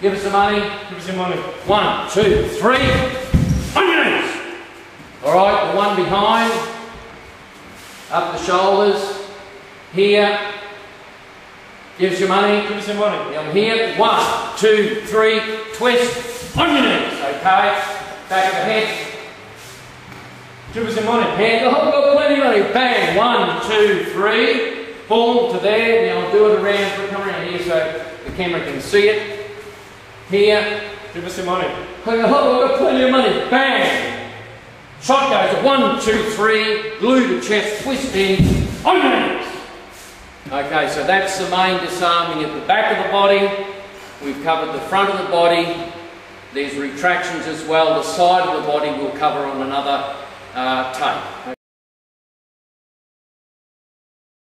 Give us the money. Give us your money. One, two, three. On your knees. All right, the one behind. Up the shoulders. Here. Give us your money. Give us your money. I'm here. One, two, three. Twist. On your knees. Okay. Back of the head. Give us your money. Hand. Oh, I've got plenty of money. Bang. One, two, three. Boom to there. Now I'll do it around. Come around here so the camera can see it. Here. Give us your money. Oh, I've got plenty of money. Bang. Shot goes. One, two, three. Glue to chest. Twist in. On your knees. Okay, so that's the main disarming at the back of the body. We've covered the front of the body. There's retractions as well. The side of the body we'll cover on another uh, tape.